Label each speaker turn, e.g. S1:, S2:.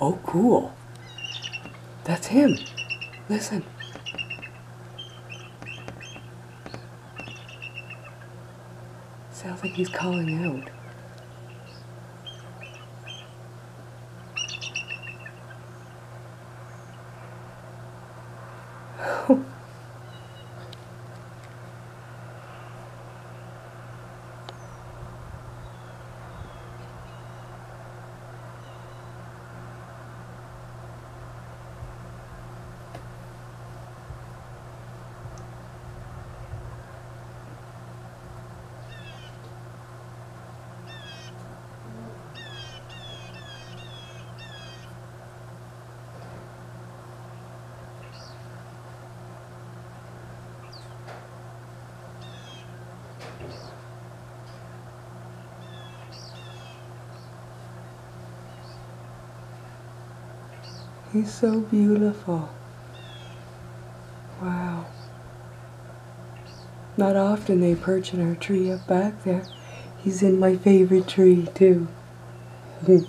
S1: Oh, cool. That's him. Listen. Sounds like he's calling out. He's so beautiful. Wow. Not often they perch in our tree up back there. He's in my favorite tree too.